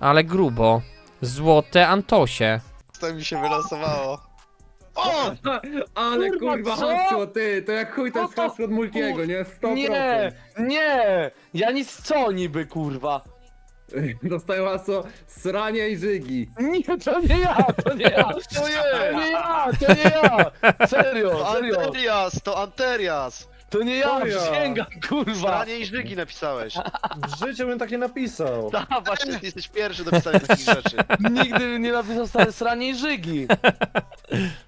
Ale grubo. Złote Antosie. To mi się wylosowało. O! Ale Kurwa, kurwa co? hasło, ty, to jak chuj to jest to? hasło od Multiego, nie? 100%. Nie, nie! Ja nic co niby, kurwa? Dostają hasło sranie i żygi. Nie, to nie ja, to nie ja! To To jest! nie ja, to nie ja! Serio, To serio! Anterias, to Anterias! To nie ja, To ja. przysięgam, kurwa! Stranie i żygi napisałeś. W życiu bym tak nie napisał. Da, właśnie, ty jesteś pierwszy do pisania takich rzeczy. Nigdy bym nie napisał stare sranie i żygi!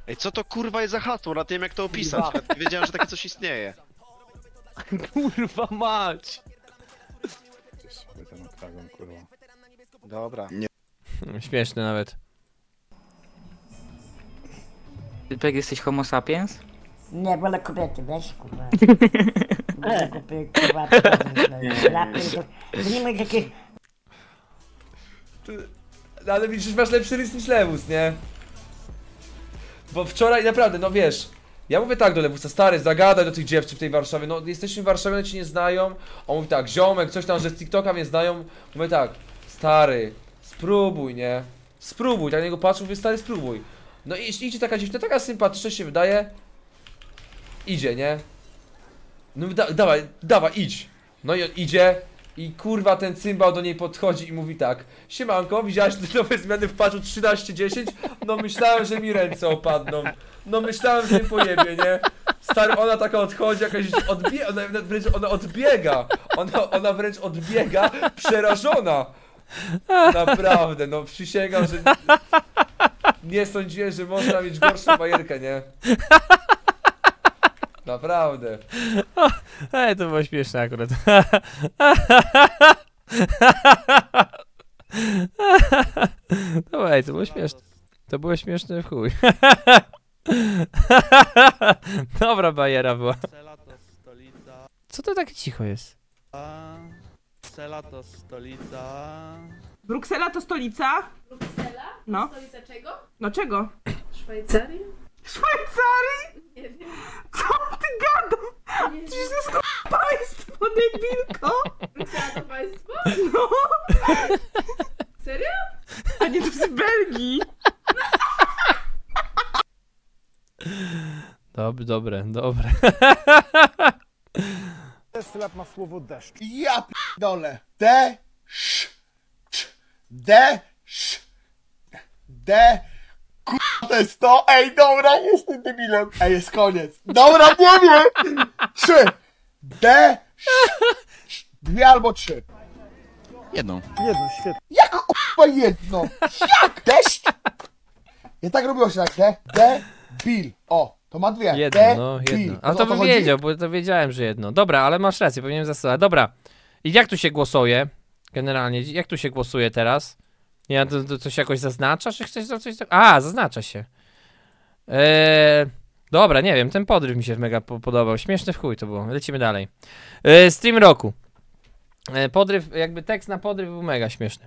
Ej, co to kurwa jest za hasło? Na tym jak to opisać. Kurwa. Ja wiedziałem, że takie coś istnieje. Kurwa mać! Dobra. Śmieszny nawet. Typek jesteś homo sapiens? Nie, wolę kobiety, wiesz, kurwa. Wolę kupię, kurwa, lapy, to, to nie ma jakieś... No ale widzisz, masz lepszy rys niż Lewus, nie? Bo wczoraj, naprawdę, no wiesz, ja mówię tak do Lewusa, stary, zagadaj do tych dziewczyn w tej Warszawie, no jesteśmy w Warszawie, one ci nie znają, on mówi tak, ziomek, coś tam, że z TikToka mnie znają, mówię tak, stary, spróbuj, nie? Spróbuj, tak na niego patrzę, mówię, stary, spróbuj. No i jeśli idzie taka dziewczyna, taka sympatyczna się wydaje, idzie, nie? No da, dawaj, dawaj, idź. No i on idzie i kurwa ten cymbał do niej podchodzi i mówi tak Siemanko, widziałaś te nowe zmiany w patchu 13.10? No myślałem, że mi ręce opadną. No myślałem, że mi pojebie, nie? Stary, ona taka odchodzi, jakaś odbiega, ona wręcz ona odbiega. Ona, ona wręcz odbiega, przerażona. Naprawdę, no przysięgam, że nie sądziłem, że można mieć gorszą bajerkę, nie? Naprawdę. Ej, to było śmieszne akurat. No ej, to było śmieszne. To było śmieszne w chuj. Dobra bajera była. Cela to stolica. Co to takie cicho jest? Cela to stolica. Bruksela to stolica? Bruksela? No. Stolica czego? No czego? Szwajcarii? Szwajcarii? Nie wiem. Co ty? Nie Przecież to jest państwo, debilko! To państwo? No, Serio? a nie to z Belgii! Dob, dobre, dobre. Sklep ma słowo deszcz. Ja p***dolę. D, sz, cz, D, sz, D, Kurwa, to jest to? Ej, dobra, jestem debilem. Ej, jest koniec. Dobra, nie wiem. Trzy. D, dwie albo trzy. Jedną. Jedno, świetnie. Jak kurwa jedno? Jak? Deszcz? Ja tak robiło się tak, D, D, bil. O, to ma dwie. Jedno, D, no, jedno. A O to co bym chodzi? wiedział, bo to wiedziałem, że jedno. Dobra, ale masz rację, powinienem zastosować. Dobra. I jak tu się głosuje? Generalnie, jak tu się głosuje teraz? Ja to, to coś jakoś zaznacza, czy chcesz coś tak? A, zaznacza się. Eee, dobra, nie wiem, ten podryw mi się mega po- podobał. Śmieszny w chuj to było. Lecimy dalej. Eee, stream roku. Eee, podryw, jakby tekst na podryw był mega śmieszny.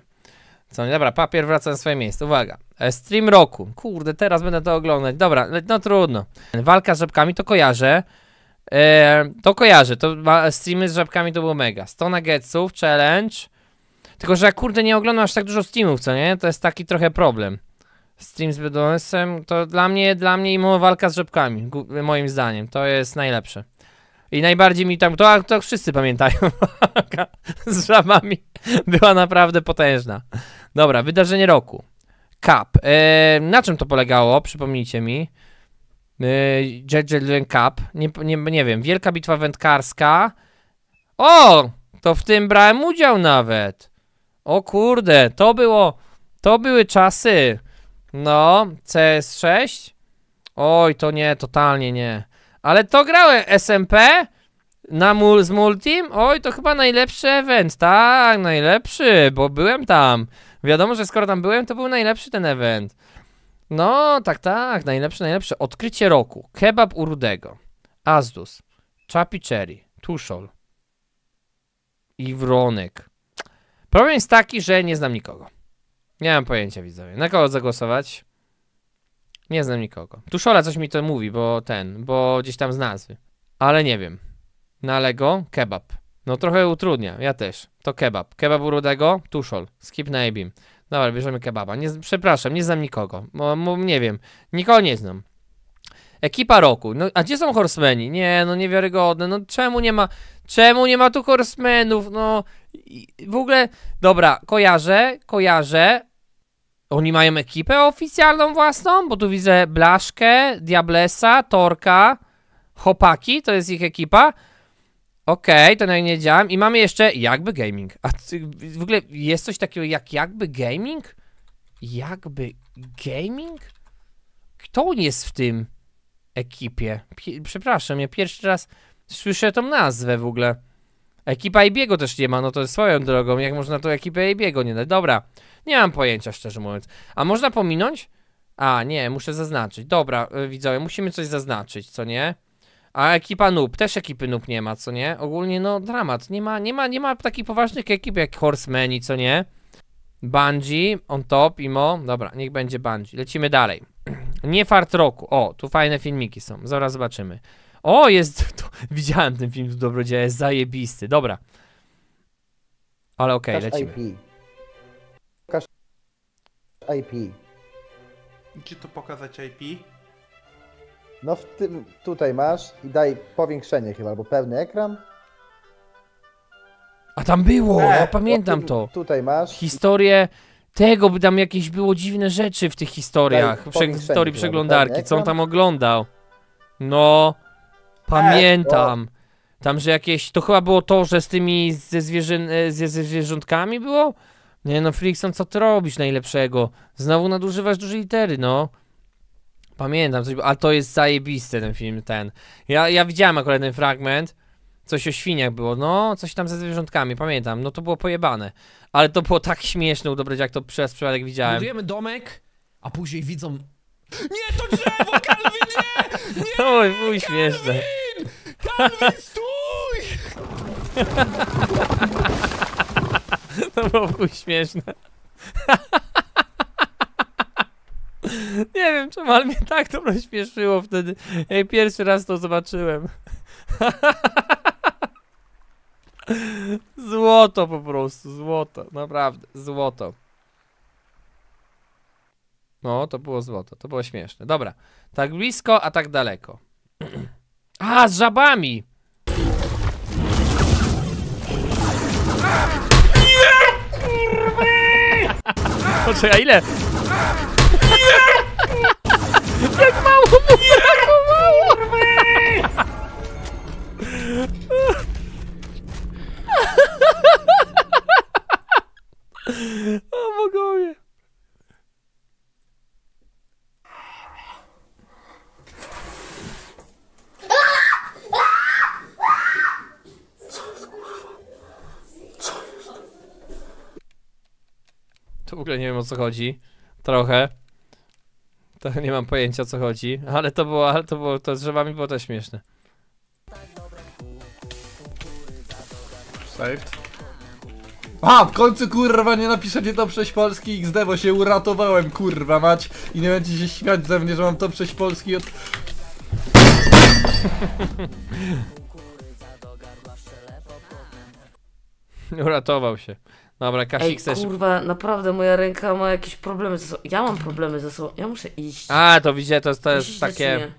Co dobra, papier wraca na swoje miejsce. Uwaga. E, stream roku. Kurde, teraz będę to oglądać. Dobra, no trudno. Walka z żabkami to kojarzę. E, to kojarzę. To streamy z żabkami to było mega. 100 nuggetsów, challenge. Tylko, że kurde nie oglądam aż tak dużo streamów, co nie? To jest taki trochę problem. Stream z BDS-em to dla mnie, dla mnie i mo- walka z gu- moim zdaniem. To jest najlepsze. I najbardziej mi tam, to, to wszyscy pamiętają, z żabami była naprawdę potężna. Dobra, wydarzenie roku. Cup. E, na czym to polegało? Przypomnijcie mi. E, Jet Cup. Nie, nie, nie wiem. Wielka bitwa wędkarska. O! To w tym brałem udział nawet. O kurde, to było. To były czasy. No, CS6. Oj, to nie, totalnie nie. Ale to grałem SMP na mul z Multim. Oj, to chyba najlepszy event. Tak, najlepszy, bo byłem tam. Wiadomo, że skoro tam byłem, to był najlepszy ten event. No, tak, tak, najlepszy, najlepszy. Odkrycie roku. Kebab u Rudego. Azdus. Chapi Cherry. Tuszol. I Wronek. Problem jest taki, że nie znam nikogo. Nie mam pojęcia, widzowie. Na kogo zagłosować? Nie znam nikogo. Tuszola coś mi to mówi, bo ten, bo gdzieś tam z nazwy. Ale nie wiem. Na Lego? Kebab. No trochę utrudnia, ja też. To kebab. Kebab u Rudego, tuszol. Skip na Abim. Dobra, bierzemy kebaba. Nie, przepraszam, nie znam nikogo. Bo, bo, nie wiem, nikogo nie znam. Ekipa roku. No, a gdzie są horsemeni? Nie, no niewiarygodne. No czemu nie ma, czemu nie ma tu horsemenów? No i- w ogóle, dobra, kojarzę, kojarzę. Oni mają ekipę oficjalną własną, bo tu widzę Blaszkę, Diablesa, Torka, Chopaki, to jest ich ekipa. Okej, to nawet nie wiedziałem. I mamy jeszcze jakby gaming. A w ogóle jest coś takiego jak jakby gaming? Jakby gaming? Kto jest w tym ekipie? Pie przepraszam, ja pierwszy raz słyszę tą nazwę w ogóle. Ekipa Ibiego też nie ma, no to jest swoją drogą. Jak można tą ekipę Ibiego nie dać? Dobra, nie mam pojęcia, szczerze mówiąc. A można pominąć? A, nie, muszę zaznaczyć. Dobra, y, widzowie, musimy coś zaznaczyć, co nie? A ekipa noob, też ekipy noob nie ma, co nie? Ogólnie no dramat, nie ma, nie ma, nie ma takich poważnych ekip jak Horsemeni, co nie? Bungie, on top, imo, dobra, niech będzie Bungie, lecimy dalej. Nie fart roku, o, tu fajne filmiki są, zaraz zobaczymy. O, jest, to, widziałem ten film z Dobrodzieja, jest zajebisty, dobra. Ale okej, lecimy. IP. Pokaż IP. Czy to pokazać IP? No w tym, tutaj masz i daj powiększenie chyba, albo pełny ekran. A tam było, E, ja pamiętam Tu- to. Tutaj masz. Historię tego, by tam jakieś było dziwne rzeczy w tych historiach, Daj prze, powiększenie historii przeglądarki, co on tam oglądał. No, pamiętam. Tam, że jakieś, to chyba było to, że z tymi, ze, zwierzę, e, ze, ze zwierzątkami było? Nie no, Frickson, co ty robisz najlepszego? Znowu nadużywasz dużej litery, no. Pamiętam, coś, ale to jest zajebiste ten film, ten. Ja, ja widziałem akurat ten fragment, coś o świniach było, no, coś tam ze zwierzątkami, pamiętam, no to było pojebane. Ale to było tak śmieszne u Dobrodzia, jak to przez przypadek widziałem. Budujemy domek, a później widzą... Nie, to drzewo, Calvin, nie! To było było śmieszne. Calvin, stój! To było chuj śmieszne. Nie wiem czemu, ale mnie tak to rozśmieszyło wtedy, jak pierwszy raz to zobaczyłem. Złoto po prostu, złoto, naprawdę, złoto. No, to było złoto, to było śmieszne. Dobra, tak blisko, a tak daleko. A, z żabami! Poczekaj, ile? Jak mało mu brakowało! O bogowie. To w ogóle nie wiem o co chodzi. Trochę. To nie mam pojęcia o co chodzi, ale to było, ale to było, to z drzewami było też śmieszne. Saved. A, w końcu kurwa nie napiszecie to przez polski XD, bo się uratowałem kurwa mać i nie będziecie się śmiać ze mnie, że mam to przez polski od... Uratował się. Dobra, Ej, Kasik chcesz... kurwa, naprawdę moja ręka ma jakieś problemy ze sobą. Ja mam problemy ze sobą. Ja muszę iść. A, to widzę, to, to jest takie... nie?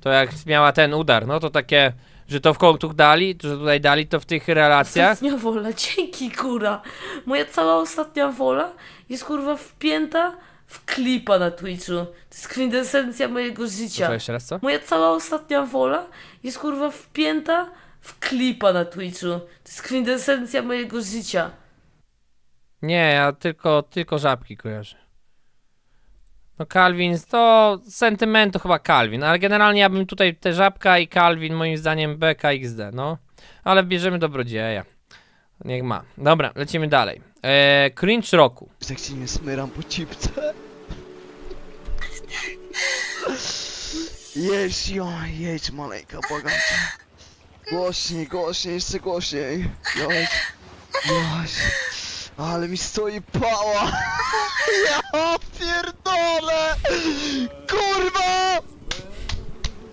To jak miała ten udar, no to takie... Że to w końcu dali, że tutaj dali to w tych relacjach. Ostatnia wola, dzięki kurwa. Moja cała ostatnia wola jest kurwa wpięta w klipa na Twitchu. To jest kwintesencja mojego życia. To jeszcze raz co? Moja cała ostatnia wola jest kurwa wpięta w klipa na Twitchu. To jest kwintesencja mojego życia. Nie, ja tylko, tylko żabki kojarzę. No Calvin, to sentyment to chyba Calvin, ale generalnie ja bym tutaj te żabka i Calvin moim zdaniem BKXD, no. Ale bierzemy dobrodzieja. Niech ma. Dobra, lecimy dalej. Eee, cringe roku. Jak ci nie smyram po cipce. Jedź, jo, jedź maleńka, błagam cię. Głośniej, głośniej, jeszcze głośniej. Jedź, jedź. Ale mi stoi pała. Ja pierdolę. Kurwa.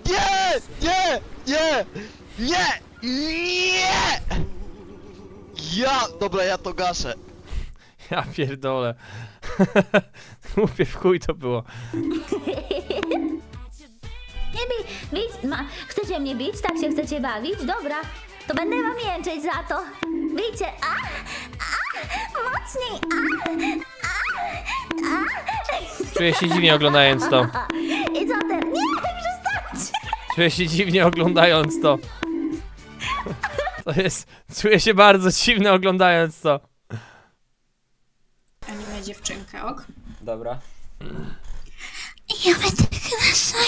Nie, nie, nie, nie, nie. Ja! Dobra, ja to gaszę. Ja pierdolę. Głupie w chuj to było. Nie bij, bić, ma, chcecie mnie bić? Tak się chcecie bawić? Dobra, to będę wam jęczeć za to. Bijcie, a, a, mocniej, a, a, a. Czuję się dziwnie oglądając to. I co teraz? Nie, przestańcie! Czuję się dziwnie oglądając to. To jest... Czuję się bardzo dziwnie oglądając to. Anime dziewczynkę, ok? Dobra. Ja będę chyba sobie...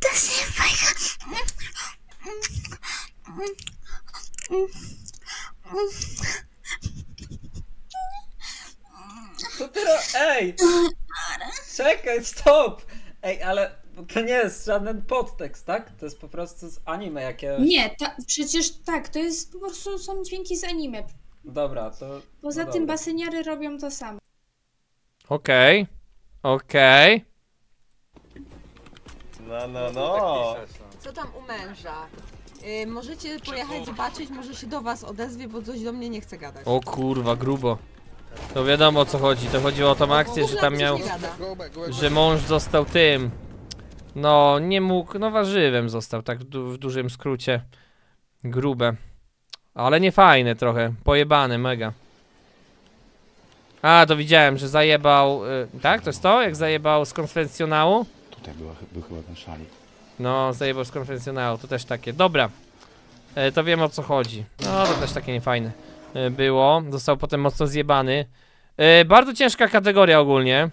To się fajka... Co ty ro... Ej! Czekaj, stop! Ej, ale to nie jest żaden podtekst, tak? To jest po prostu z anime jakiegoś. Nie, ta, przecież tak, to jest po prostu są dźwięki z anime. Dobra, to. Poza no tym dobra. baseniary robią to samo. Okej. Okej. No, no, no. Co tam u męża? Y, możecie pojechać zobaczyć, może się do was odezwie, bo coś do mnie nie chce gadać. O kurwa, grubo. To wiadomo o co chodzi. To chodziło o tą akcję, że tam miał... Że mąż został tym. No, nie mógł, no warzywem został, tak w, du w dużym skrócie. Grube. Ale nie fajne trochę, pojebane, mega. A, to widziałem, że zajebał, y, tak? To jest to? Jak zajebał z konwencjonału? Tutaj była, był chyba ten szalik. No, zajebał z konwencjonału, to też takie. Dobra, e, to wiem o co chodzi. No, to też takie niefajne e, było. Został potem mocno zjebany. E, bardzo ciężka kategoria ogólnie.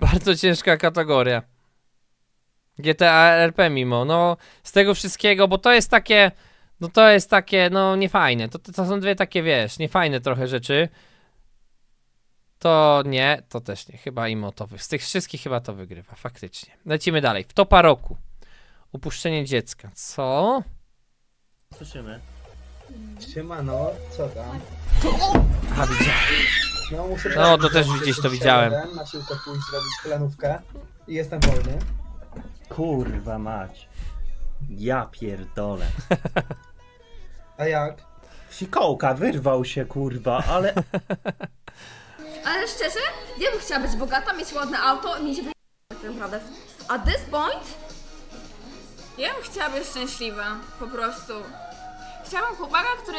Bardzo ciężka kategoria. GTA RP mimo, no z tego wszystkiego, bo to jest takie, no to jest takie, no niefajne. To, to są dwie takie, wiesz, niefajne trochę rzeczy. To nie, to też nie. Chyba imo to wy- Z tych wszystkich chyba to wygrywa, faktycznie. Lecimy dalej. W topa roku. Upuszczenie dziecka. Co? Słyszymy. Siemano, co tam? A, widziałem. No, muszę No, to też gdzieś to widziałem. Na siłkę pójść zrobić kolanówkę i jestem wolny. Kurwa mać. Ja pierdolę. A jak? Fikołka wyrwał się kurwa, ale Ale szczerze, ja bym chciała być bogata, mieć ładne auto i mieć wy... tak naprawdę. A this point? Ja bym chciała być szczęśliwa, po prostu. Chciałabym chłopaka, który...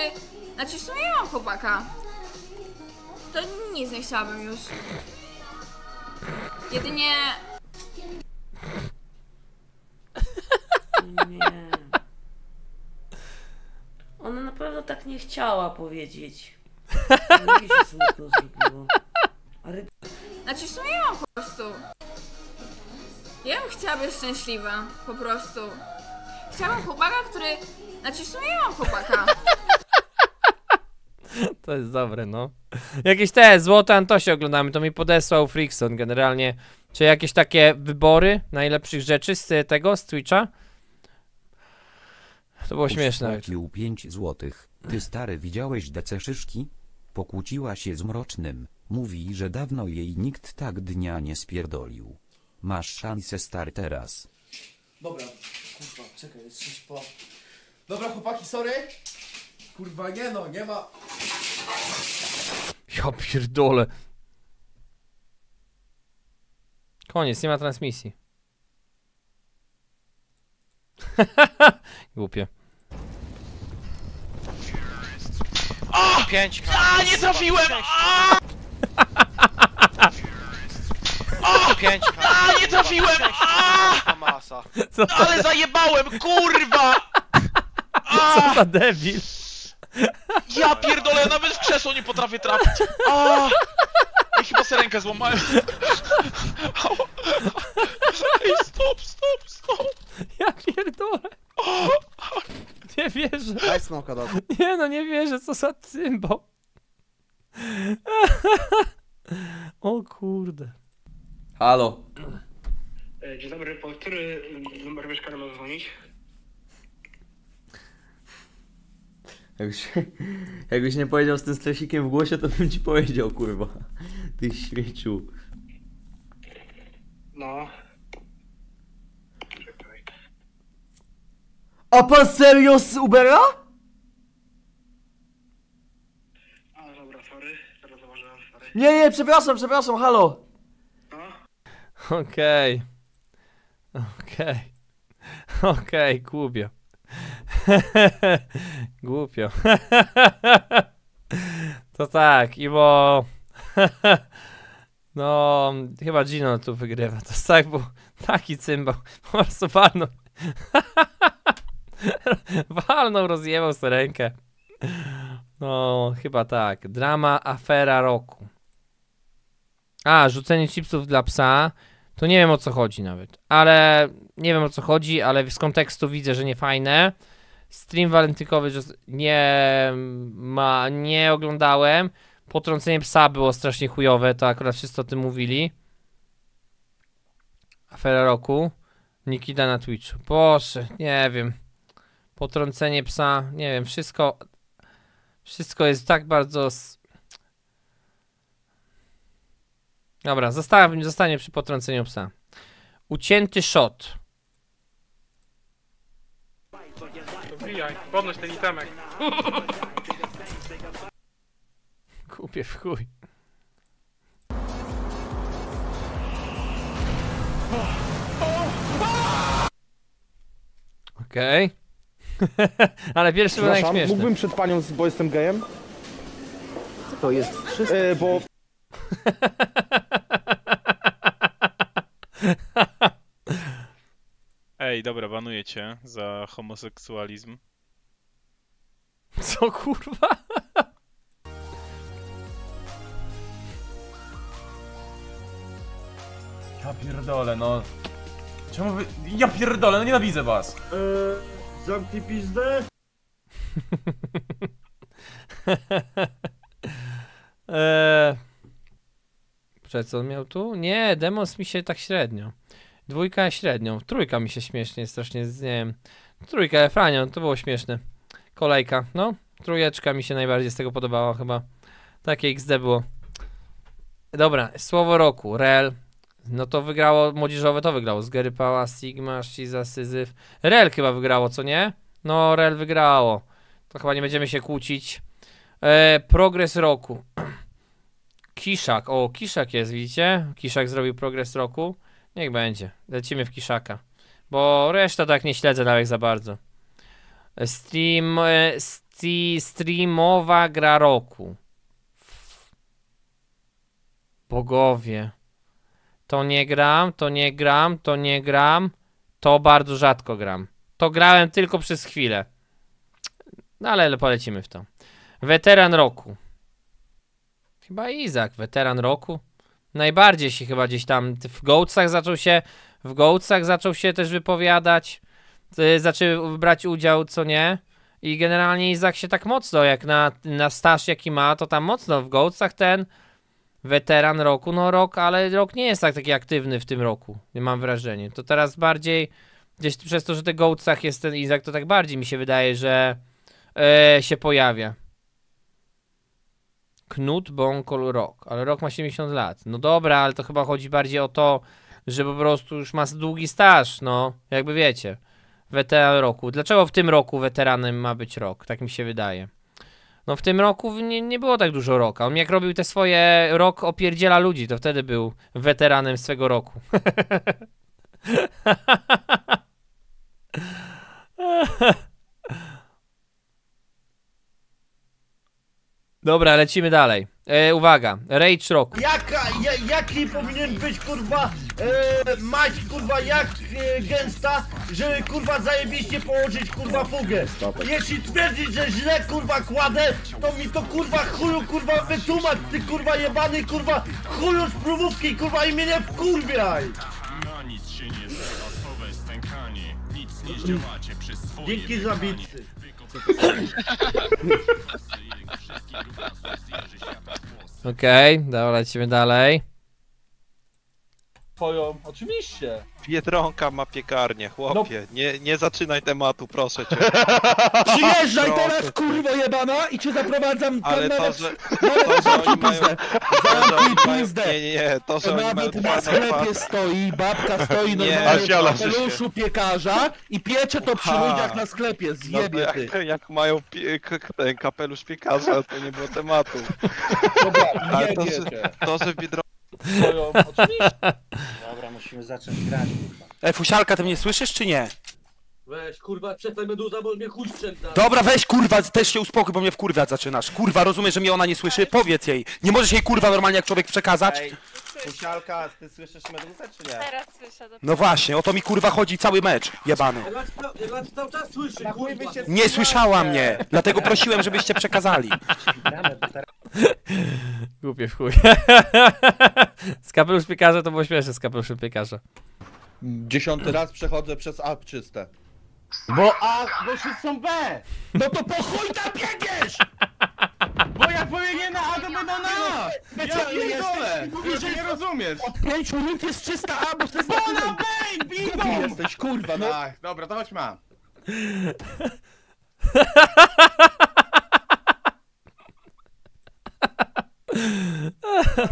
Znaczy w sumie ja mam chłopaka. To nic nie chciałabym już. Jedynie... Nie. Ona na pewno tak nie chciała powiedzieć. Ale mi się smutno zrobiło. Ale Znaczy w sumie ja mam po prostu. Ja bym chciała być szczęśliwa, po prostu. Chciałabym chłopaka, który... Znaczy w sumie ja mam chłopaka. To jest dobre, no. Jakieś te złote Antosie oglądamy, to mi podesłał Frickson generalnie. Czy jakieś takie wybory najlepszych rzeczy z tego, z Twitcha? To było śmieszne. nawet. Płacił 5 złotych. Ty stary widziałeś DC Szyszki? Pokłóciła się z Mrocznym. Mówi, że dawno jej nikt tak dnia nie spierdolił. Masz szansę stary teraz. Dobra, kurwa, czekaj, jest 6 po. Dobra, chłopaki, sorry. Kurwa, nie no, nie ma. Ja pierdolę. Koniec, nie ma transmisji. Głupie. O! Pięć. A, nie trafiłem! A! O! Pięć. A, nie trafiłem! A! Masa. Co No, ale zajebałem, kurwa! Co za debil. Ja pierdolę, nawet w krzesło nie potrafię trafić. A! Ej, chyba sobie rękę złamałem. Ej, stop, stop, stop. Ja pierdolę. Nie wierzę. Daj smoka do. Nie no, nie wierzę, co za cymbał. O kurde. Halo. Dzień dobry, po który numer mieszkania mam dzwonić? jakbyś, jakbyś nie powiedział z tym stresikiem w głosie, to bym ci powiedział kurwa. Ty śmieciu. No. Pan serio z Ubera? A, dobra, sorry. Teraz zauważyłem, sorry. Nie, nie, przepraszam, przepraszam, halo. Okej. Okej. Okej, głupio. Głupio. to tak, i bo... no, chyba Gino tu wygrywa. To jest tak, bo taki cymbał. Po prostu walnął. walnął, rozjebał sobie rękę. No, chyba tak. Drama, afera roku. A, rzucenie chipsów dla psa. To nie wiem o co chodzi nawet. Ale nie wiem o co chodzi, ale z kontekstu widzę, że nie fajne. Stream walentynkowy nie ma, nie oglądałem. Potrącenie psa było strasznie chujowe, to akurat wszyscy o tym mówili. Afera roku. Nikita na Twitchu. Boże, nie wiem. Potrącenie psa, nie wiem, wszystko. Wszystko jest tak bardzo. Dobra, zostawiam, zostanie przy potrąceniu psa. Ucięty shot. Wbijaj, podnoś ten itemek. Kupię w chuj. Okej. Ale pierwszy był Przepraszam, mógłbym przed panią, z- bo jestem gejem? Co to jest? E, bo... Ej, dobra, banuję cię za homoseksualizm. Co kurwa? Ja pierdolę, no. Czemu wy... Ja pierdolę, no nienawidzę was. Zamknij pizdę. eee... Przed co on miał tu? Nie, Demons mi się tak średnio. Dwójka średnią. Trójka mi się śmiesznie, strasznie, z- nie wiem. Trójka, Efranion, to było śmieszne. Kolejka, no. Trójeczka mi się najbardziej z tego podobała chyba. Takie XD było. Dobra, słowo roku. Rel. No to wygrało, młodzieżowe to wygrało. Zgerypała, Sigma, Shiza, Syzyf. Rel chyba wygrało, co nie? No, Rel wygrało. To chyba nie będziemy się kłócić. E, progres roku. Kiszak. O, Kiszak jest, widzicie? Kiszak zrobił progres roku. Niech będzie. Lecimy w Kiszaka. Bo reszta tak nie śledzę nawet za bardzo. Stream, e, sti, streamowa gra roku. Bogowie. To nie gram, to nie gram, to nie gram. To bardzo rzadko gram. To grałem tylko przez chwilę. No ale polecimy w to. Weteran roku. Chyba Izak, weteran roku. Najbardziej się chyba gdzieś tam w Goatsach zaczął się, w Goatsach zaczął się też wypowiadać, y, zaczął brać udział, co nie. I generalnie Izak się tak mocno, jak na, na staż jaki ma, to tam mocno w Goatsach ten weteran roku, no rok, ale rok nie jest tak taki aktywny w tym roku, mam wrażenie. To teraz bardziej, gdzieś przez to, że te Goatsach jest ten Izak, to tak bardziej mi się wydaje, że e, się pojawia. Knut Bonkol Rok, ale Rok ma 70 lat. No dobra, ale to chyba chodzi bardziej o to, że po prostu już ma długi staż, no, jakby wiecie. Weteran roku. Dlaczego w tym roku weteranem ma być rok? Tak mi się wydaje. No w tym roku nie, nie było tak dużo roka. On jak robił te swoje rok opierdziela ludzi, to wtedy był weteranem swego roku. Dobra, lecimy dalej. E, uwaga, Rage Roku. Jaka, ja, jaki powinien być kurwa e, mać kurwa jak e, gęsta, żeby kurwa zajebiście położyć kurwa fugę. Jeśli twierdzisz, że źle kurwa kładę, to mi to kurwa chuju kurwa wytłumacz ty kurwa jebany kurwa chuju z próbówki kurwa i mnie nie wkurwiaj. Na nic się nie zda, stękanie. Nic nie zdziałacie przez swoje Dzięki za bicy. Okej, dobra, lecimy dalej. twoją, oczywiście. Biedronka ma piekarnię, chłopie. Nie, nie zaczynaj tematu, proszę cię. Przyjeżdżaj Proszę teraz, cię. kurwo jebana, i cię zaprowadzam Ale tam to, nawet... że, to, że oni mają... To, że oni mają... pizdę. Nie, nie, nie, to, że oni mają Nawet na sklepie stoi, babka stoi Nie, normalnie Asiala, w kapeluszu piekarza i piecze to przy Aha. ludziach na sklepie, No to zjebie jak, ty. jak mają pie- k- k- ten kapelusz piekarza, to nie było tematu. Dobra, Ale to, że, to, że Biedronka... Twoją, oczywiście. Dobra, musimy zacząć grać, kurwa. Ej, fusialka, ty mnie słyszysz czy nie? Weź, kurwa, przestań meduza, bo mnie chuj sprzęta. Dobra, weź kurwa, też się uspokój, bo mnie wkurwiać zaczynasz. Kurwa, rozumiesz, że mnie ona nie słyszy? Powiedz jej. Nie możesz jej kurwa normalnie jak człowiek przekazać? Ej, Pusialka, ty słyszysz meduzę, czy nie? Teraz słyszę. No właśnie, o to mi kurwa chodzi cały mecz, jebany. Ja cały czas słyszę, kurwa. Nie słyszała mnie, dlatego prosiłem, żebyście przekazali. Głupie w chuj. z kapelusz piekarza to było śmieszne z kapeluszem piekarza. Dziesiąty raz przechodzę przez A czyste. Bo A, bo wszyscy są B! No to po chuj tam biegniesz! Bo jak powiem na A, to będą na A! Ja pierdolę! mówisz, że nie rozumiesz! Od pięciu minut jest czysta A, bo to jest Bo na B, jesteś, kurwa, no. Tak, dobra, to chodźmy A.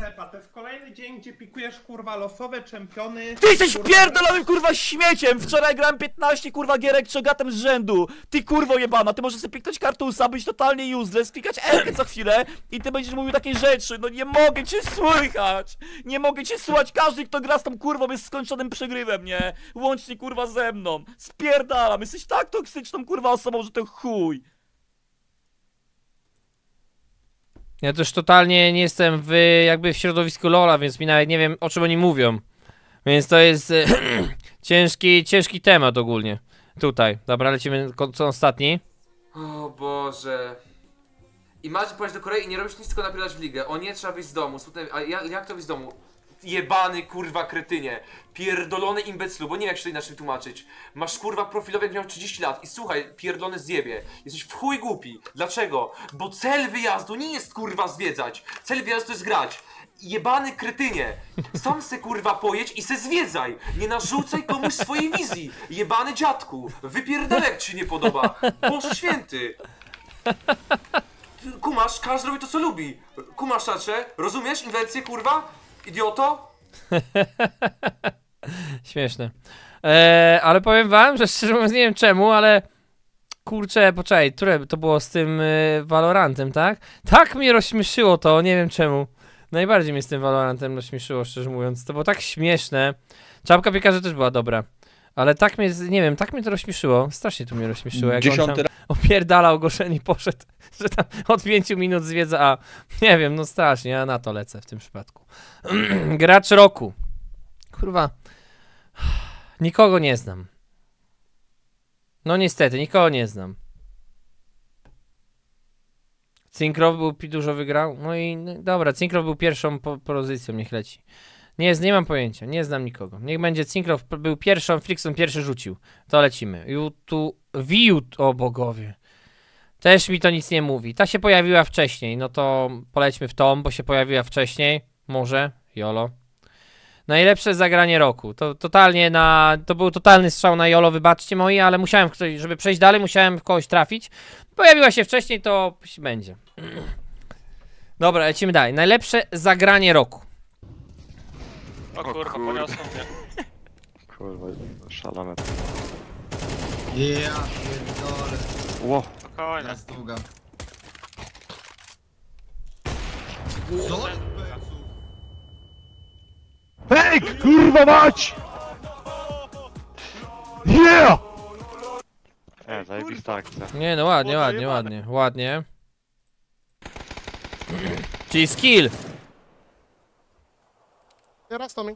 Lepa, to jest kolejny dzień, gdzie pikujesz kurwa losowe czempiony. Ty jesteś kurwa, pierdolonym kurwa śmieciem! Wczoraj grałem 15 kurwa gierek czogatem z rzędu! Ty kurwo jebana, ty możesz sobie piknąć kartusa, być totalnie useless, klikać Elkę co chwilę i ty będziesz mówił takie rzeczy, no nie mogę cię słychać! Nie mogę cię słuchać, każdy kto gra z tą kurwą jest skończonym przegrywem, nie? Łącznie kurwa ze mną! Spierdalam, jesteś tak toksyczną kurwa osobą, że to chuj! Ja też totalnie nie jestem w, jakby w środowisku Lola, więc mi nawet nie wiem o czym oni mówią. Więc to jest e, ciężki, ciężki temat ogólnie. Tutaj. Dobra, lecimy co ostatni. O Boże. I masz pojechać do Korei i nie robisz nic, tylko napierdać w ligę. O nie, trzeba wyjść z domu. Smutne, a ja, jak to wyjść z domu? Jebany kurwa kretynie. Pierdolony imbecylu, bo nie wiem jak się to inaczej tłumaczyć. Masz kurwa profilowy jak miał 30 lat i słuchaj, pierdolony zjebie. Jesteś w chuj głupi. Dlaczego? Bo cel wyjazdu nie jest kurwa zwiedzać. Cel wyjazdu jest grać. Jebany kretynie. Sam se kurwa pojedź i se zwiedzaj. Nie narzucaj komuś swojej wizji. Jebany dziadku. Wypierdolę jak ci nie podoba. Boże święty. Kumasz, każdy robi to co lubi. Kumasz tacze, rozumiesz inwencję kurwa? Idioto? Śmieszne. E, ale powiem wam, że szczerze mówiąc nie wiem czemu, ale kurczę, poczekaj, które to było z tym y, Valorantem, tak? Tak mnie rozśmieszyło to, nie wiem czemu. Najbardziej mnie z tym Valorantem rozśmieszyło, szczerze mówiąc. To było tak śmieszne. Czapka piekarza też była dobra. Ale tak mnie, nie wiem, tak mnie to rozśmieszyło. Strasznie to mnie rozśmieszyło, jak on Dziesiąty tam raz. opierdala ogłoszenie poszedł, że tam od 5 minut zwiedza, a nie wiem, no strasznie, ja na to lecę w tym przypadku. Gracz roku. Kurwa. Nikogo nie znam. No niestety, nikogo nie znam. Cinkrow był dużo wygrał. No i no, dobra, Cinkrow był pierwszą po pozycją, niech leci. Nie, nie mam pojęcia, nie znam nikogo. Niech będzie Cinkrow był pierwszą, Flixon pierwszy rzucił. To lecimy. YouTube, Wiu, o bogowie. Też mi to nic nie mówi. Ta się pojawiła wcześniej, no to polećmy w tą, bo się pojawiła wcześniej. Może, Jolo. Najlepsze zagranie roku. To totalnie na. To był totalny strzał na Jolo, wybaczcie moi, ale musiałem, żeby przejść dalej, musiałem w kogoś trafić. Pojawiła się wcześniej, to będzie. Dobra, lecimy dalej. Najlepsze zagranie roku. O kurwa, poniosą mnie. Kurwa, szalone. Ja pierdolę. Ło. Spokojnie. Jest długa. Co? Ej, kurwa mać! Yeah! Nie, zajebista akcja. Nie, no ładnie, ładnie, ładnie, ładnie. Czyli skill. Teraz to mi.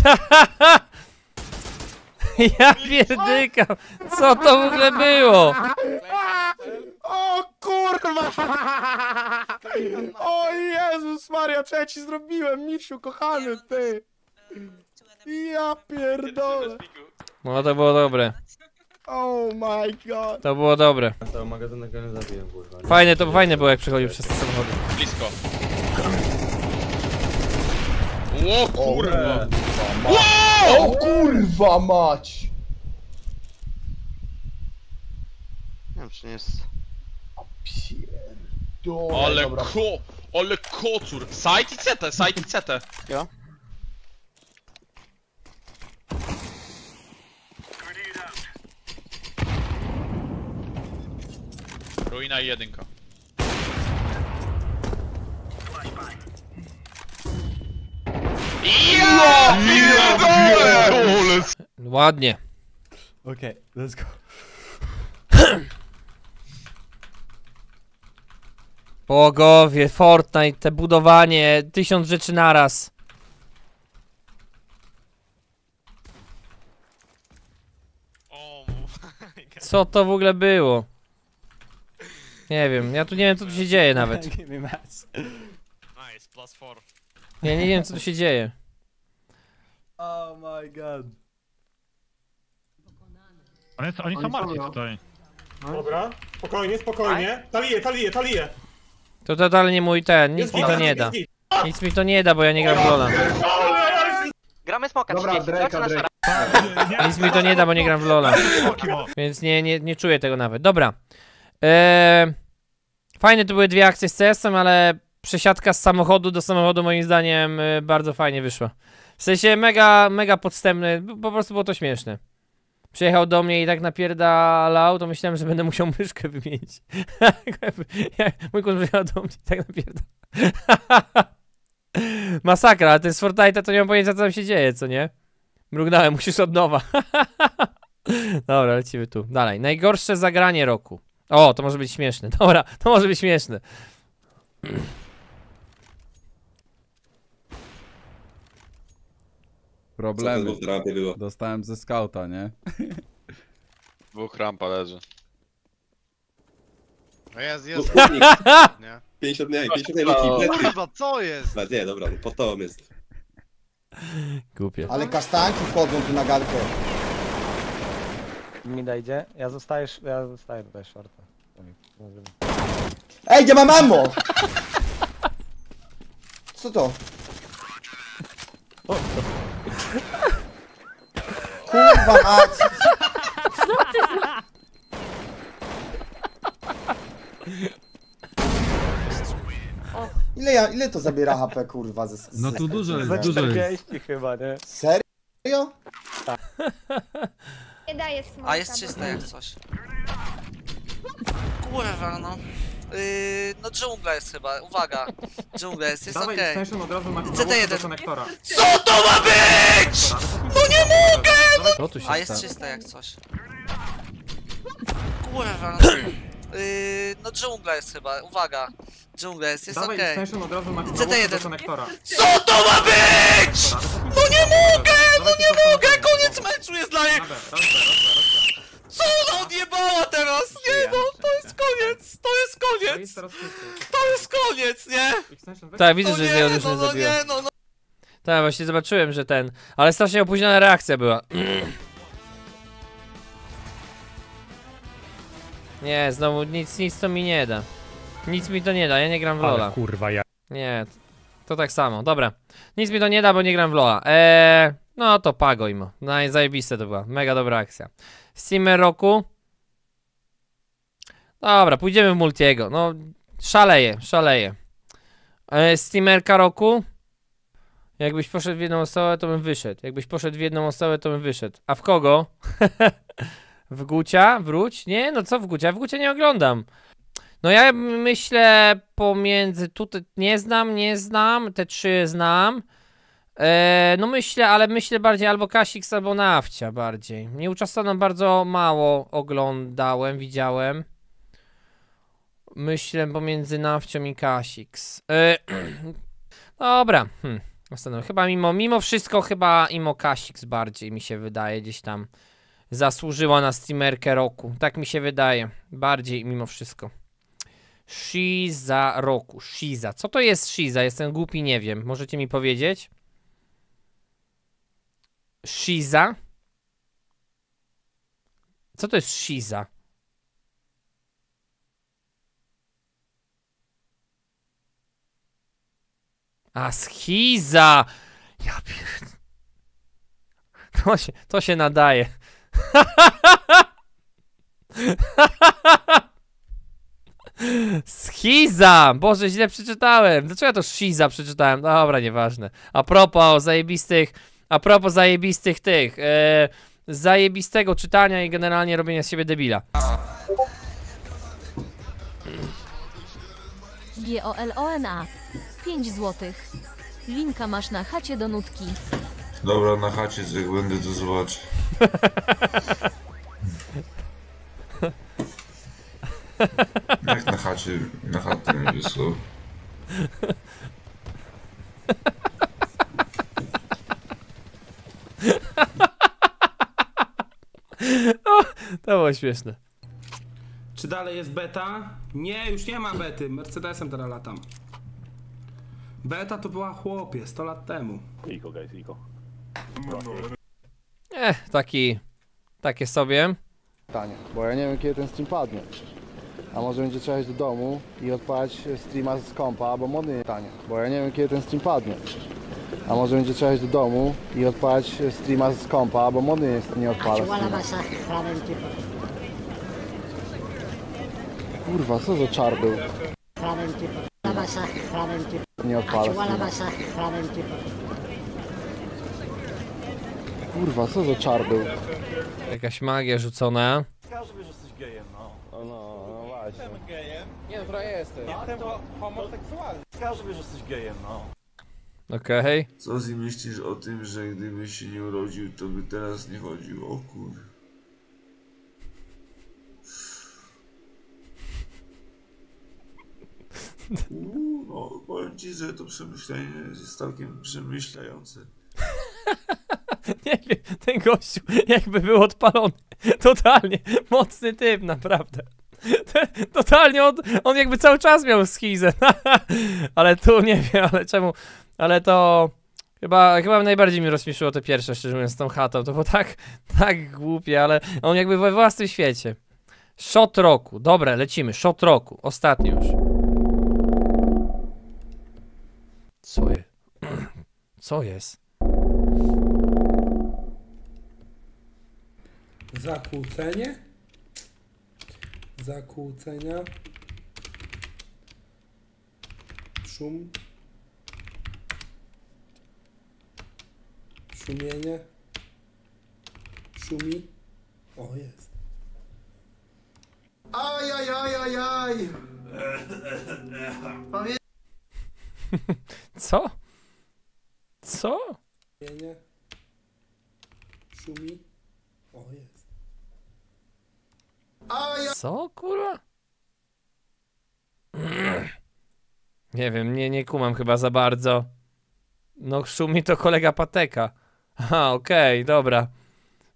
ja pierdykam. Co to w ogóle było? O kurwa! O Jezus Maria, co ja ci zrobiłem, Misiu, kochany, ty! Ja pierdolę. No to było dobre. Oh my god. To było dobre. Cały magazynek go nie zabiję, kurwa. Fajne, to fajne było jak przechodził przez te samochody. Blisko. O kurwa! O kurwa mać! Nie wiem, czy nie jest... Pierdolę. Ale Dobra. ko... Ale kocur! Site i CT, site i CT. Ja? Ruina i jedynka. Ja pierdolę! Ładnie. Okej, let's go. Bogowie, Fortnite, te budowanie, tysiąc rzeczy naraz. Co to w ogóle było? Nie wiem, ja tu nie wiem co tu się dzieje nawet. Nice, plus four. Ja nie wiem co tu się dzieje. Oh my god. Oni, oni są martwi tutaj. Dobra, spokojnie, spokojnie. Taliję, taliję, taliję. To totalnie nie mój ten, nic mi to nie da. Nic mi to nie da, bo ja nie gram w Lola. Gramy smoka, Dobra, 30, Drake'a, grać na Drake'a. Nic mi to nie da, bo nie gram w Lola. Więc nie, nie, nie czuję tego nawet. Dobra. Eee, fajne to były dwie akcje z CS-em, ale przesiadka z samochodu do samochodu moim zdaniem e, bardzo fajnie wyszła. W sensie mega, mega podstępny, po prostu było to śmieszne. Przyjechał do mnie i tak napierdalał, to myślałem, że będę musiał myszkę wymienić. Mój kuzyn przyjechał do mnie i tak napierdalał. Masakra, ale to jest Fortnite, to nie mam pojęcia co tam się dzieje, co nie? Mrugnąłem, musisz od nowa. Dobra, lecimy tu. Dalej. Najgorsze zagranie roku. O, to może być śmieszne. Dobra, to może być śmieszne. Problemy. Dostałem ze skauta, nie? Dwóch rampa leży. No jest, jest. Nie? 50 nie, 50 nie, Luki, Kurwa, co jest? Nie, dobra, no pod tobą jest. Głupie. Ale kasztanki wchodzą tu na galkę. Mi dajdzie. Ja zostaję, ja zostaję tutaj shorta. Ej, gdzie mam ammo? Co to? Kurwa. Co ty za... Ile, ja, ile to zabiera HP kurwa ze z, No tu dużo jest, dużo jest. 40 chyba, nie? Serio? Nie daję smoka. A jest bo czyste to- jak coś. Kurwa no. Yy, no dżungla jest chyba, uwaga. Dżungla jest, jest Dawaj okej. extension od razu na do CT1. konektora. Co to ma być?! No nie mogę! Co tu się A jest stało? czyste jak coś. Kurwa no. Yy, no dżungla jest chyba, uwaga. Dżungla jest, jest Dawaj okej. extension od razu na do CT1. konektora. Co to ma być?! No nie mogę! No nie mogę! Koniec meczu jest dla niej! Co ona odjebała teraz? Nie no, to jest koniec! To jest koniec! To jest koniec, nie? Tak, widzę, No że nie, zjadł już no, nie no zabiła. nie, no, no. Tak, właśnie zobaczyłem, że ten. Ale strasznie opóźniona reakcja była. Nie, znowu nic, nic to mi nie da. Nic mi to nie da, ja nie gram w Lola. kurwa ja. Nie, to tak samo, dobra. Nic mi to nie da, bo nie gram w Lola. Eee, no to pago im. No i zajebiste to była, mega dobra akcja. Steamer roku. Dobra, pójdziemy w Multiego. No, szaleję, szaleję. E, Steamerka roku. Jakbyś poszedł w jedną osobę, to bym wyszedł. Jakbyś poszedł w jedną osobę, to bym wyszedł. A w kogo? w Gucia? Wróć? Nie, no co w Gucia? W Gucia nie oglądam. No ja myślę pomiędzy tutaj nie znam, nie znam, te trzy znam. E, no myślę, ale myślę bardziej albo Kasix, albo Nawcia bardziej. Nieuczasoną bardzo mało oglądałem, widziałem. Myślę pomiędzy Nawcią i Kasix. E, dobra, hmm. Zastanawiam. Chyba mimo, mimo wszystko chyba Imo Kasix bardziej mi się wydaje gdzieś tam zasłużyła na streamerkę roku. Tak mi się wydaje. Bardziej mimo wszystko. Shiza roku. Shiza. Co to jest Shiza? Jestem głupi, nie wiem. Możecie mi powiedzieć? Shiza? Co to jest Shiza? A, schiza! Ja pier... To się, to się nadaje. Schiza! Boże, źle przeczytałem. Dlaczego ja to Shiza przeczytałem? Dobra, nieważne. A propos zajebistych, a propos zajebistych tych, e, zajebistego czytania i generalnie robienia z siebie debila. G-O-L-O-N-A 5 złotych. Linka masz na chacie do nutki. Dobra, na chacie jak będę to zobaczyć. Jak na chacie, na chatę wysłał. O, to było śmieszne. Czy dalej jest beta? Nie, już nie ma bety. Mercedesem teraz latam. Beta to była chłopie, 100 lat temu. Iko, guys, Iko. Eh, taki, takie sobie. Pytanie, bo ja nie wiem kiedy ten stream padnie. A może będzie trzeba iść do domu i odpalać streama z kompa, bo modny jest tanie. Bo ja nie wiem kiedy ten stream padnie. A może będzie trzeba iść do domu i odpalać streama z kompa, bo modny jest nie odpala streama. Kurwa, co za czar był? Nie odpala streama. Kurwa, co za czar był? Jakaś magia rzucona. Każdy wie, że jesteś gejem, no. No, no właśnie. Jestem gejem. Nie, no trochę jestem. Jestem homoseksualny. Każdy wie, że jesteś gejem, no. Okej. Co ty myślisz o tym, że gdybyś się nie urodził, to by teraz nie chodził? O kur... Uuu, no powiem ci, że to przemyślenie jest całkiem przemyślające. Nie wiem, ten gościu jakby był odpalony. Totalnie, mocny typ, naprawdę. Totalnie on, on jakby cały czas miał schizę. ale tu nie wiem, ale czemu. Ale to chyba, chyba najbardziej mi rozśmieszyło to pierwsze, szczerze mówiąc, z tą chatą. To było tak, tak głupie, ale on jakby we własnym świecie. Shot roku. Dobra, lecimy. Shot roku. Ostatni już. Co jest? Co jest? Zakłócenie. Zakłócenia. Szum. Szumienie. Szumi. O, jest. Aj, aj, aj, aj, aj. Pamię... Co? Co? Szumienie. Szumi. O, jest. Aj, aj. Co, kurwa? Nie wiem, nie, nie kumam chyba za bardzo. No, szumi to kolega Pateka. Aha, okej, dobra.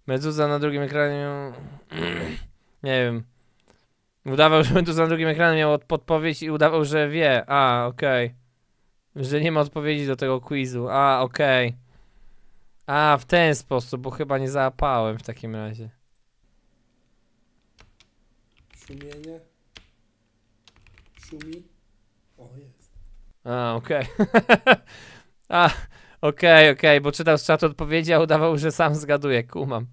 Meduza na drugim ekranie. Nie wiem. Udawał, że Meduza na drugim ekranie miał od- podpowiedź i udawał, że wie. A, okej. Że nie ma odpowiedzi do tego quizu. A, okej. A, w ten sposób, bo chyba nie załapałem w takim razie. Szumienie. Szumi. O, jest. A, okej. A, okej, okej, bo czytał z czatu odpowiedzi, a udawał, że sam zgaduje, kumam.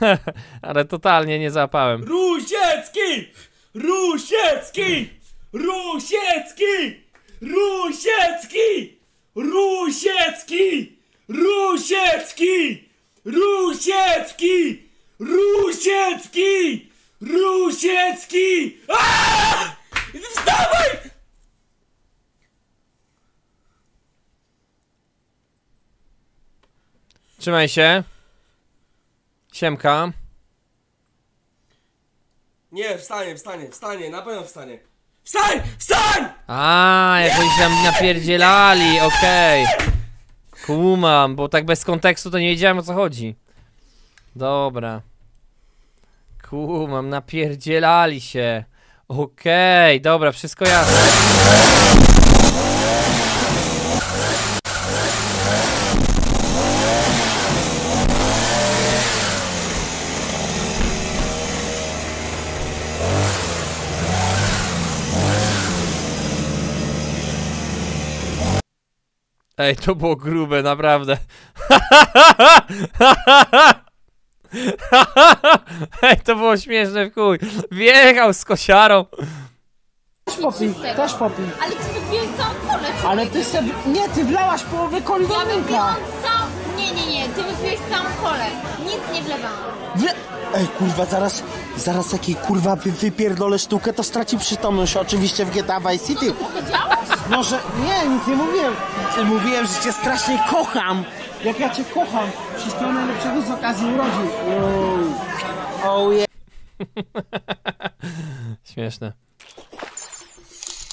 Ale totalnie nie załapałem. Rusiecki! Rusiecki! Rusiecki! Rusiecki! Rusiecki! Rusiecki! Rusiecki! Rusiecki! Rusiecki! Aaaa! Wstawaj! Trzymaj się. Siemka. Nie, wstanie, wstanie, wstanie, na pewno wstanie. Wstań! Wstań! A, jakoś tam napierdzielali, okej. Kumam, bo tak bez kontekstu to nie wiedziałem o co chodzi. Dobra. Kumam, napierdzielali się. Okej, okay, dobra, wszystko jasne. Ej, to było grube, naprawdę. Ej, to było śmieszne w chuj. Wjechał z kosiarą. Też popij, też popij. Ale ty wypiłeś całą kolę, Ale ty se... Nie, ty wlałaś połowę coli do Ja wypiłam całą... Nie, nie, nie, ty wypiłeś całą kolę. Nic nie wlewałam. Wy... Ej, kurwa, zaraz, zaraz jakiej kurwa wy, wypierdolę sztukę, to straci przytomność. Oczywiście w GTA Vice City. Powiedziałaś? No, że... Nie, nic nie mówiłem. Mówiłem, że cię strasznie kocham. Jak ja cię kocham. Wszystkiego najlepszego z okazji urodzin. Oh, oh yeah. Śmieszne.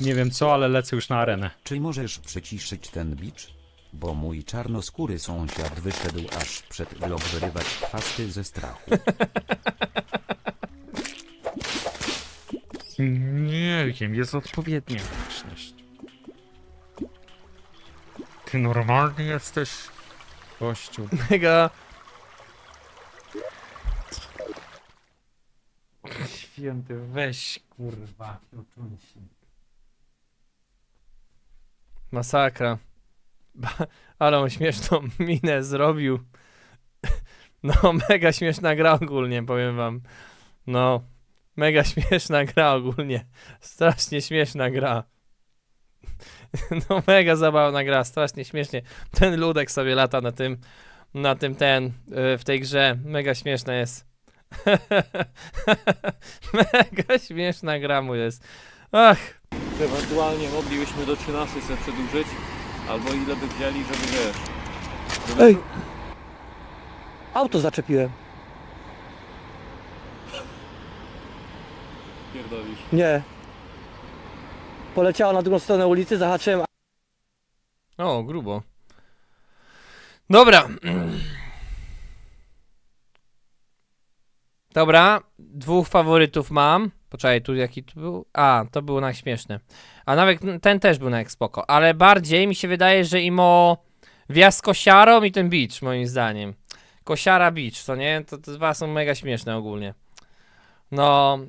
Nie wiem co, ale lecę już na arenę. Czy możesz przyciszyć ten bicz? Bo mój czarnoskóry sąsiad wyszedł aż przed vlog wyrywać chwasty ze strachu. Nie wiem, jest odpowiednia głośność. Ty normalny jesteś? Gościu. Mega. Święty, weź kurwa. Masakra. Ale on śmieszną minę zrobił. No, mega śmieszna gra ogólnie, powiem wam. No, mega śmieszna gra ogólnie. Strasznie śmieszna gra. No, mega zabawna gra, strasznie śmiesznie. Ten ludek sobie lata na tym, na tym ten, y, w tej grze. Mega śmieszna jest. mega śmieszna gra mu jest. Ach, Ewentualnie moglibyśmy do 13 sobie przedłużyć, albo ile by wzięli, żeby wiesz. Ej! Auto zaczepiłem. Pierdolisz. Nie. Poleciało na drugą stronę ulicy, zahaczyłem O, grubo. Dobra. Dobra, dwóch faworytów mam. Poczekaj, tu jaki tu był? A, to było najśmieszne. A nawet ten też był na spoko. Ale bardziej mi się wydaje, że imo wjazd kosiarą i ten beach, moim zdaniem. Kosiara beach, co nie? To, to dwa są mega śmieszne ogólnie. No,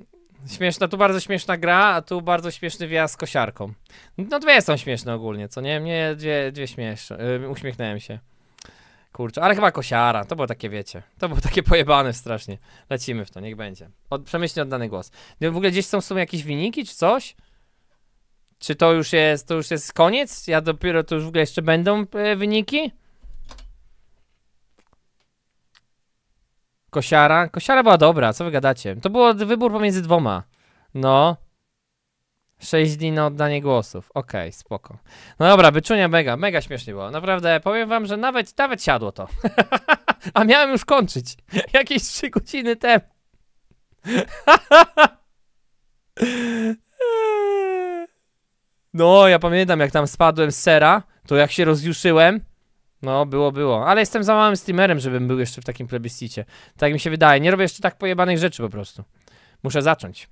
śmieszna, tu bardzo śmieszna gra, a tu bardzo śmieszny wjazd z kosiarką. No dwie są śmieszne ogólnie, co nie? Mnie dwie, dwie śmieszne. Yy, uśmiechnąłem się. Kurczę, ale chyba kosiara, to było takie, wiecie, to było takie pojebane strasznie. Lecimy w to, niech będzie. Od, przemyślnie oddany głos. W ogóle gdzieś są w sumie jakieś wyniki, czy coś? Czy to już jest, to już jest koniec? Ja dopiero, to już w ogóle jeszcze będą e, wyniki? Kosiara? Kosiara była dobra, co wy gadacie? To było wybór pomiędzy dwoma. No. 6 dni na oddanie głosów. Okej, spoko. No dobra, byczunia mega, mega śmiesznie było. Naprawdę, powiem wam, że nawet, nawet siadło to. A miałem już kończyć. Jakieś 3 godziny temu. No, ja pamiętam jak tam spadłem z sera, to jak się rozjuszyłem. No, było, było. Ale jestem za małym streamerem, żebym był jeszcze w takim plebiscicie. Tak mi się wydaje. Nie robię jeszcze tak pojebanych rzeczy po prostu. Muszę zacząć.